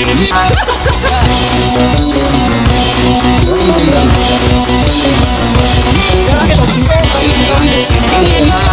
哈哈哈哈！不要给老子废话！赶紧滚蛋！